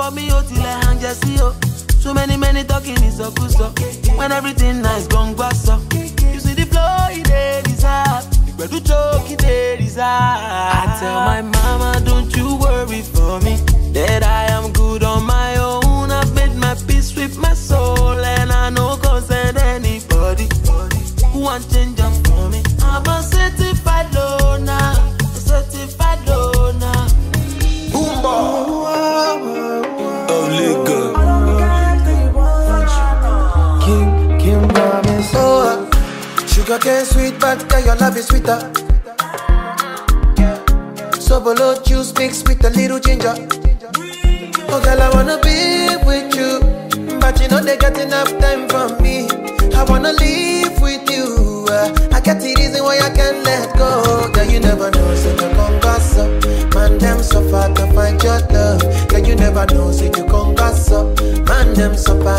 for me, oh, till I hang just see, oh. So many, many talking is a good so. When everything nice, gone glass so. You see the flow, it is up. Better choke, it is up. I tell my mama, don't you worry for me, that I am good. your taste sweet, but yeah, your love is sweeter. Sobolo juice mixed with a little ginger. Oh girl, I wanna be with you, but you know they got enough time for me. I wanna live with you. Uh, I got the reason why I can't let go. Girl, you never know, you come pass up. Man, them so far to find your love. Girl, you never know, so you come pass up. Man, them so far.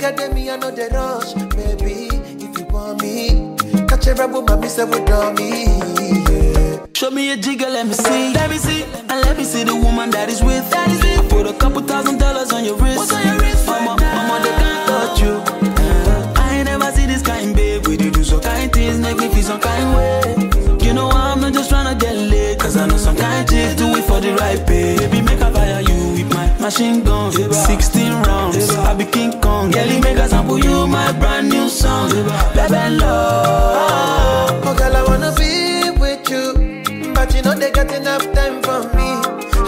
me, I know the rush. Baby, if you want me, catch a rebel, my miss with dummy. me. Show me a jigger, let me see. Let me see. And let me see the woman that is with. That is it. Put a couple thousand dollars on your wrist. What's on your wrist? Mama, right mama, they can't touch you. Uh, I ain't never see this kind, babe. We do some kind things, make me feel some kind way. You know, I'm not just trying to get laid. Cause I know some kind things do it for the right pay. Baby, make a fire you with my machine gun. 60 a brand new song. Baby love. Oh girl, I wanna be with you, but you know they got enough time for me.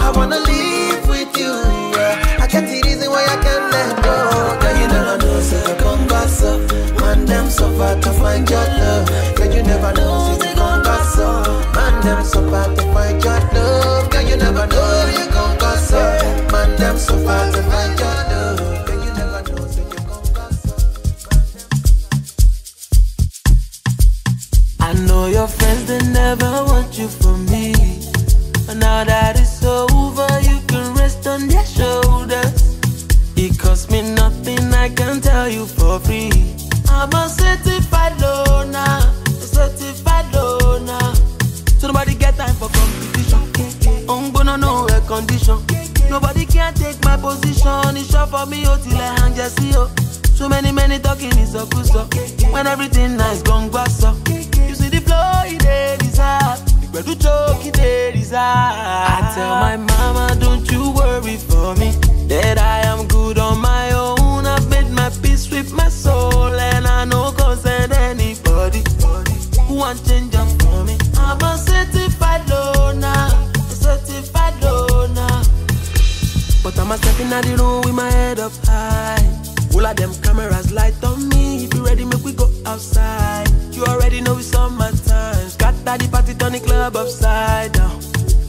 I wanna live with you. Yeah. I can't see reason why I can't let go. Girl, you never know, so come pass up. Man, them suffer to find your love. Girl, you never know, so come pass up. Man, them suffer love for me, oh, till I hang just see, oh. So many, many talking is a good so. When everything nice, gone glass, so. You see the flow, it is hard. But do choke, it is hard. I tell my mama, don't Inna the room with my head up high. All of them cameras light on me. If you ready, make we go outside. You already know it's summertime. Scatter the party, turn the club upside down.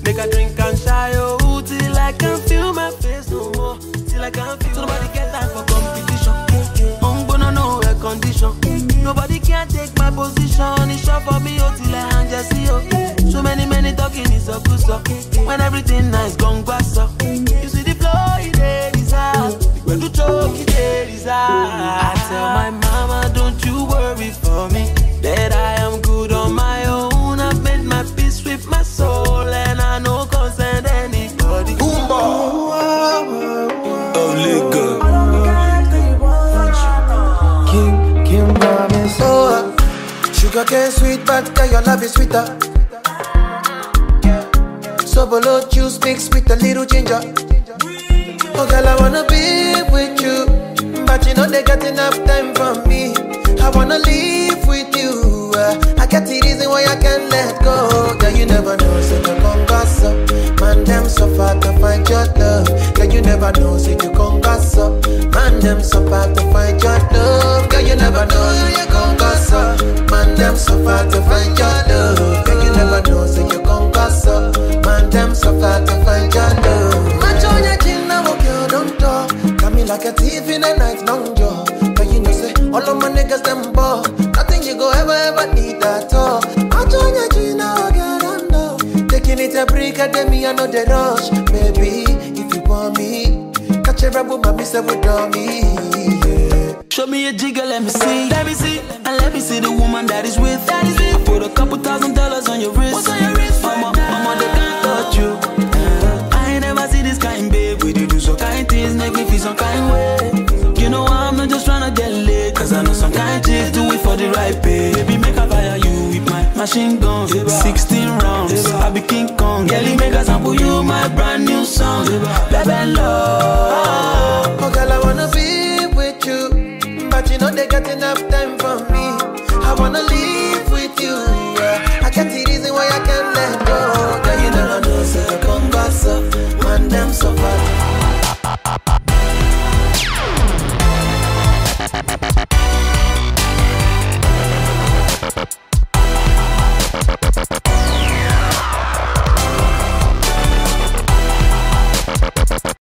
Make a drink and shy, oh, till I can feel my face no more. Till I can feel. So nobody get time for competition. I'm gonna know her condition. Mm-hmm. Nobody can take my position. It's Sugar cane sweet, but girl, your love is sweeter. Sobolo juice mixed with a little ginger. Oh, girl, I wanna be with you, but you know they got enough time for me. I wanna live with you. uh, I get the reason why I can't let go. Girl, you never know, so you come gossip. Man, them so far to find your love. Girl, you never know, so you come gossip. Man, them so far to find Got me like a thief in the night, long jaw. But you know say all of my niggas them ball. Nothing you go ever ever need at all. I Macho nya china wokyo don't talk. Taking it a break, I me I know the rush, baby. If you want me, catch a rebel, mommy say with me. Yeah. Show me a jigger, let me see. Let me see. And let me see the woman that is with. That is it. I put a couple machine guns, 16 rounds. I be King Kong. Girl, you make a sample you my brand new song. Baby love. Oh girl, I wanna be with you, but you know they got enough time for me. I wanna live with you. Yeah. I got the reason why I can't.